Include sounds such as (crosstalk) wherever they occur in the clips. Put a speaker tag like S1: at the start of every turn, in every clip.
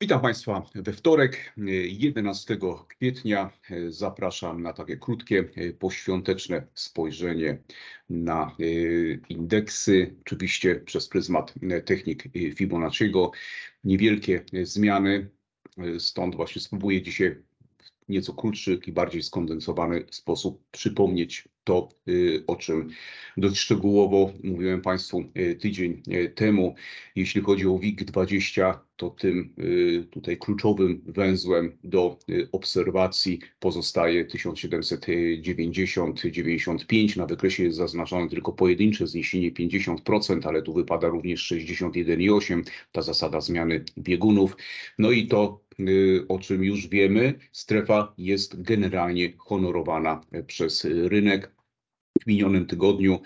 S1: Witam Państwa we wtorek, 11 kwietnia. Zapraszam na takie krótkie, poświąteczne spojrzenie na indeksy, oczywiście przez pryzmat technik Fibonacciego. Niewielkie zmiany, stąd właśnie spróbuję dzisiaj w nieco krótszy i bardziej skondensowany sposób przypomnieć to, o czym dość szczegółowo mówiłem Państwu tydzień temu. Jeśli chodzi o WIG20, to tym tutaj kluczowym węzłem do obserwacji pozostaje 1790-95. Na wykresie jest zaznaczone tylko pojedyncze zniesienie 50%, ale tu wypada również 61,8, ta zasada zmiany biegunów. No i to, o czym już wiemy, strefa jest generalnie honorowana przez rynek minionym tygodniu.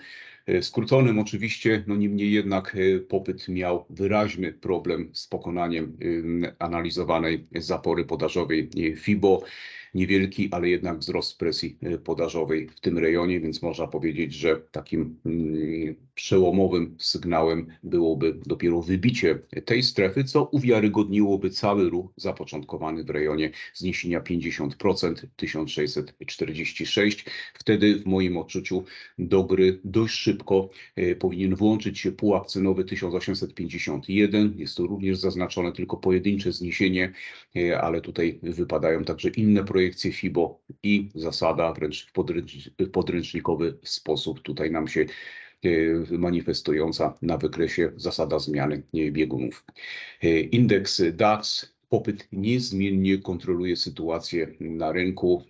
S1: Skróconym oczywiście, no niemniej jednak popyt miał wyraźny problem z pokonaniem analizowanej zapory podażowej FIBO. Niewielki, ale jednak wzrost presji podażowej w tym rejonie, więc można powiedzieć, że takim przełomowym sygnałem byłoby dopiero wybicie tej strefy, co uwiarygodniłoby cały ruch zapoczątkowany w rejonie zniesienia 50%, 1646. Wtedy w moim odczuciu do gry dość szybko powinien włączyć się pułap cenowy 1851. Jest to również zaznaczone tylko pojedyncze zniesienie, ale tutaj wypadają także inne projekcje FIBO i zasada wręcz w podręcznikowy sposób tutaj nam się manifestująca na wykresie zasada zmiany biegunów. Indeks DAX, popyt niezmiennie kontroluje sytuację na rynku.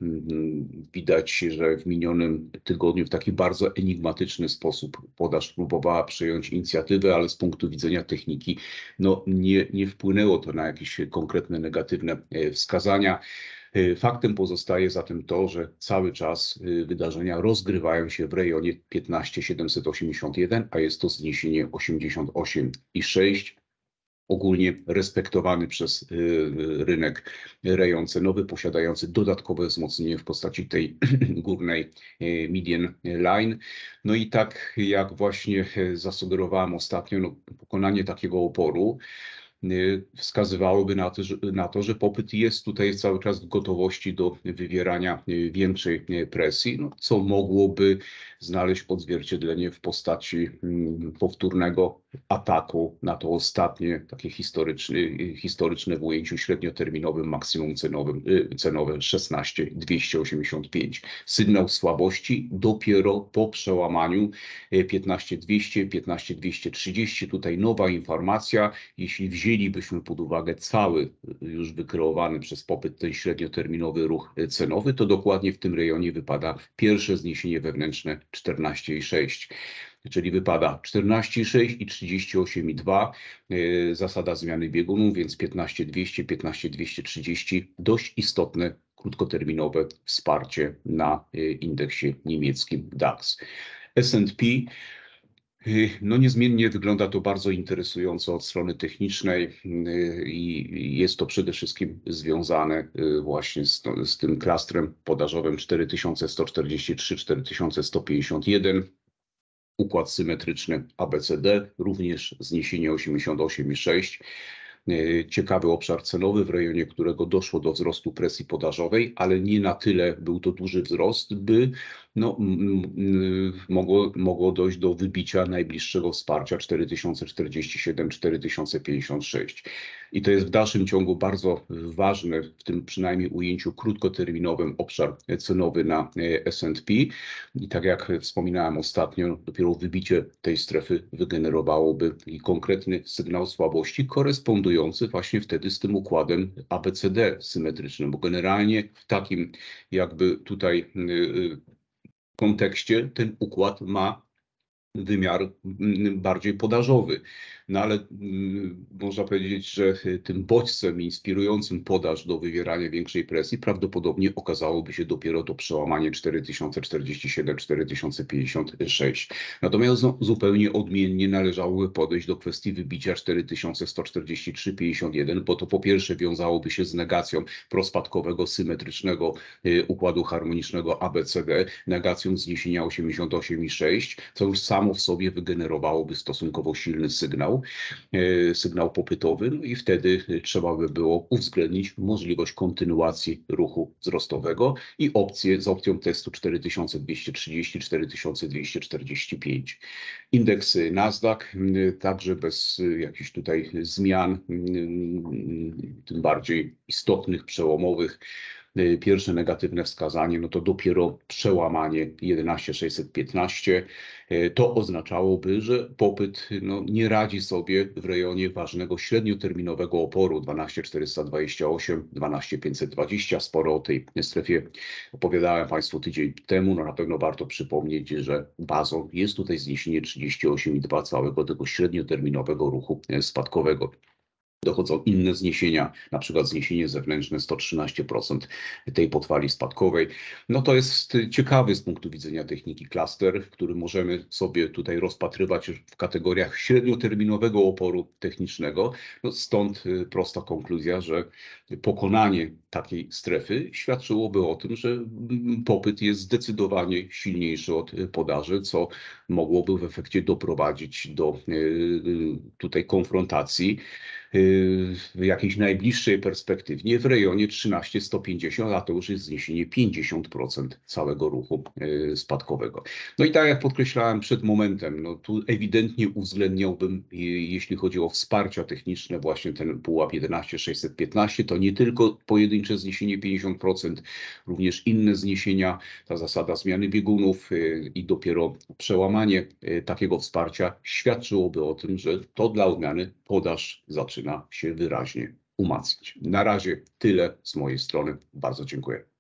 S1: Widać, że w minionym tygodniu w taki bardzo enigmatyczny sposób podaż próbowała przejąć inicjatywę, ale z punktu widzenia techniki, no nie, nie wpłynęło to na jakieś konkretne negatywne wskazania. Faktem pozostaje zatem to, że cały czas wydarzenia rozgrywają się w rejonie 15,781, a jest to zniesienie 88,6. Ogólnie respektowany przez rynek rejon cenowy, posiadający dodatkowe wzmocnienie w postaci tej (clears throat) górnej median line. No i tak jak właśnie zasugerowałem ostatnio, no pokonanie takiego oporu wskazywałoby na to, że, na to, że popyt jest tutaj cały czas w gotowości do wywierania większej presji, no, co mogłoby znaleźć odzwierciedlenie w postaci powtórnego ataku na to ostatnie takie historyczne, historyczne w ujęciu średnioterminowym maksimum cenowym, cenowe 16,285. Sygnał słabości dopiero po przełamaniu 15,200, 15,230. Tutaj nowa informacja, jeśli wzięlibyśmy pod uwagę cały już wykreowany przez popyt ten średnioterminowy ruch cenowy, to dokładnie w tym rejonie wypada pierwsze zniesienie wewnętrzne 14,6 czyli wypada 14,6 i 38,2. Zasada zmiany biegunów, więc 15,200, 15,230. Dość istotne krótkoterminowe wsparcie na indeksie niemieckim DAX. S&P no niezmiennie wygląda to bardzo interesująco od strony technicznej i jest to przede wszystkim związane właśnie z, z tym klastrem podażowym 4143, 4151 układ symetryczny ABCD, również zniesienie 88,6. Ciekawy obszar cenowy, w rejonie którego doszło do wzrostu presji podażowej, ale nie na tyle był to duży wzrost, by no, mogło, mogło dojść do wybicia najbliższego wsparcia 4047-4056. I to jest w dalszym ciągu bardzo ważny, w tym przynajmniej ujęciu krótkoterminowym, obszar cenowy na S&P. I tak jak wspominałem ostatnio, dopiero wybicie tej strefy wygenerowałoby konkretny sygnał słabości, korespondujący właśnie wtedy z tym układem ABCD symetrycznym, bo generalnie w takim jakby tutaj kontekście ten układ ma wymiar bardziej podażowy. No ale można powiedzieć, że tym bodźcem inspirującym podaż do wywierania większej presji prawdopodobnie okazałoby się dopiero to przełamanie 4047-4056. Natomiast no, zupełnie odmiennie należałoby podejść do kwestii wybicia 4143-51, bo to po pierwsze wiązałoby się z negacją prospadkowego, symetrycznego układu harmonicznego ABCD, negacją zniesienia 88,6, co już samo samo w sobie wygenerowałoby stosunkowo silny sygnał, e, sygnał popytowy no i wtedy trzeba by było uwzględnić możliwość kontynuacji ruchu wzrostowego i opcję z opcją testu 4230-4245. Indeks Nasdaq także bez jakichś tutaj zmian, tym bardziej istotnych, przełomowych, pierwsze negatywne wskazanie, no to dopiero przełamanie 11615. Y, to oznaczałoby, że popyt no, nie radzi sobie w rejonie ważnego średnioterminowego oporu 12428, 12520. Sporo o tej strefie opowiadałem Państwu tydzień temu. No, na pewno warto przypomnieć, że bazą jest tutaj zniesienie 38,2 całego tego średnioterminowego ruchu spadkowego dochodzą inne zniesienia, na przykład zniesienie zewnętrzne 113% tej potwali spadkowej. No to jest ciekawy z punktu widzenia techniki cluster, który możemy sobie tutaj rozpatrywać w kategoriach średnioterminowego oporu technicznego. No stąd y, prosta konkluzja, że pokonanie takiej strefy świadczyłoby o tym, że mm, popyt jest zdecydowanie silniejszy od podaży, co mogłoby w efekcie doprowadzić do y, y, tutaj konfrontacji w jakiejś najbliższej perspektywie w rejonie 13-150, a to już jest zniesienie 50% całego ruchu e, spadkowego. No i tak jak podkreślałem przed momentem, no tu ewidentnie uwzględniałbym, jeśli chodzi o wsparcia techniczne, właśnie ten pułap 11615, to nie tylko pojedyncze zniesienie 50%, również inne zniesienia, ta zasada zmiany biegunów i dopiero przełamanie takiego wsparcia świadczyłoby o tym, że to dla odmiany podaż zaczyna się wyraźnie umacniać. Na razie tyle z mojej strony. Bardzo dziękuję.